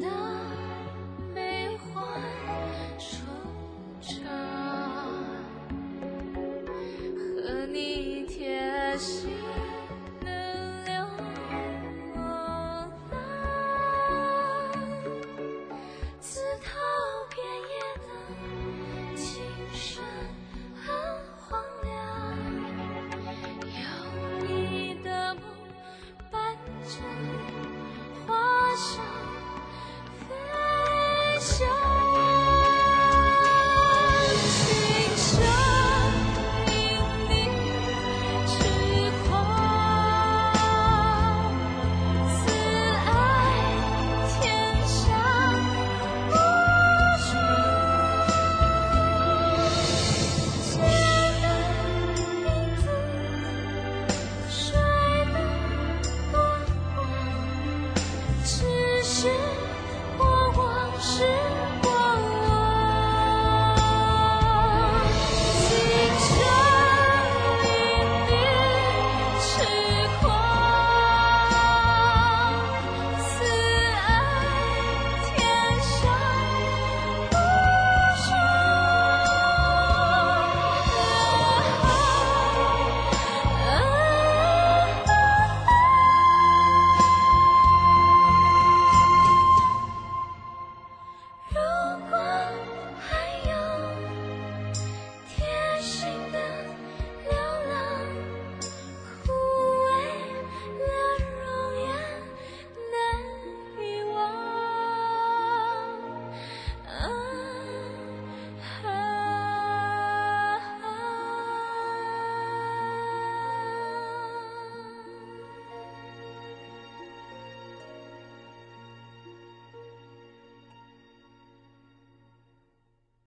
love.